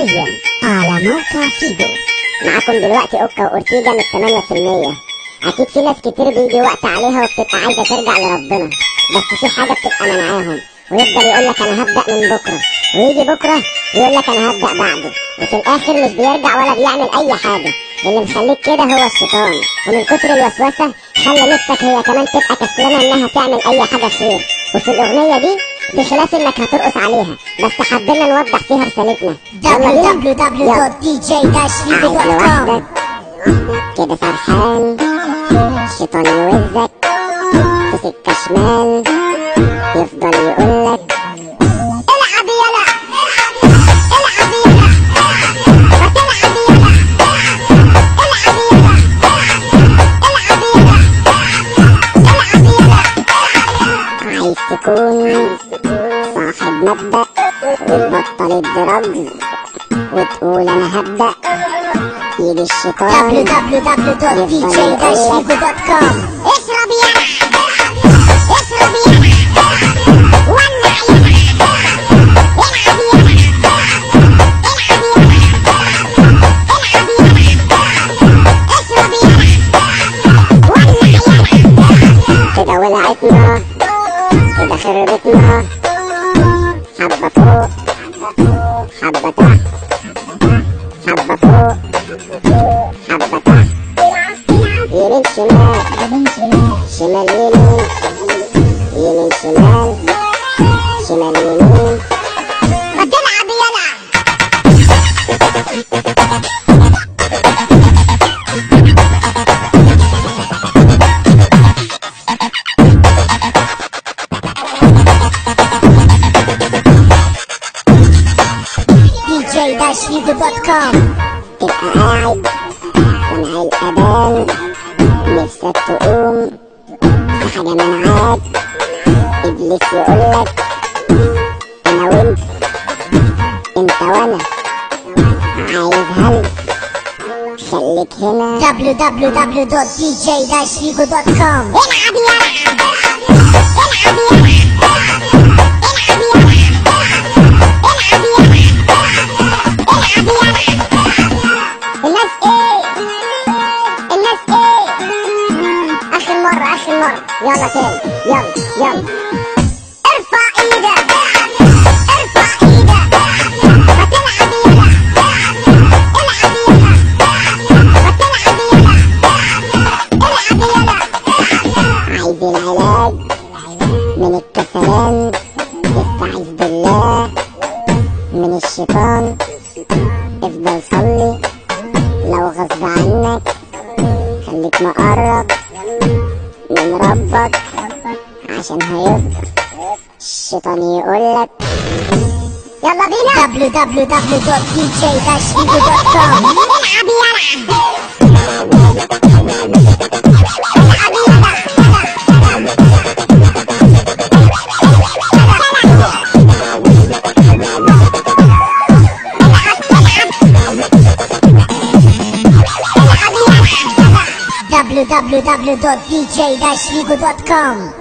حصريا على موقع فيدو معاكم دلوقتي أوكا وأورتيجا من 8% أكيد في ناس كتير بيجي وقت عليها وبتبقى عايزة ترجع لربنا. بس في حاجة بتبقى منعاهم ويفضل يقول لك أنا هبدأ من بكرة. ويجي بكرة يقول لك أنا هبدأ بعده. وفي الآخر مش بيرجع ولا بيعمل أي حاجة. اللي مخليك كده هو الشيطان. ومن كتر الوسوسة خلى نفسك هي كمان تبقى كسلانه إنها تعمل أي حاجة خير وفي الأغنية دي بخلاف انك هترقص عليها بس حبينا نوضح فيها رسالتنا لوحدك كده سرحان الشيطان يوزك في سكة شمال تكون صاحب مبدأ وتبطل الدرجز وتقول أنا هبدأ يجي الشيطان www.djdashvigo.com اشرب يلا اشرب يلا ولع Yemin şimal djdashvigo.com تبقى قاعد سامع الأذان نفسك تقوم في حاجة منعاك إبليس يقولك أنا وأنت أنت وأنا عايز هل خليك هنا www.djdashvigo.com العب يلا العب يلا يلا. ارفع إيدك ارفع إيدك ما تلعب يلا العب يلا. ما تلعب يلا العب يلا عايز العلاج من الكسلان استعيذ بالله من الشيطان افضل صلي لو غصب عنك خليك مقرب من ربك عشان هيصدق الشيطان يقولك. يلا بينا. www.djdashvigo.com العب يلا www.djdashvigo.com